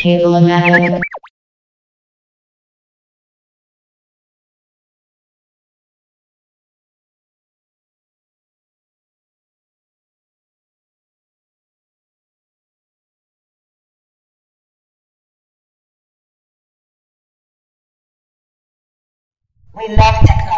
Table We love technology.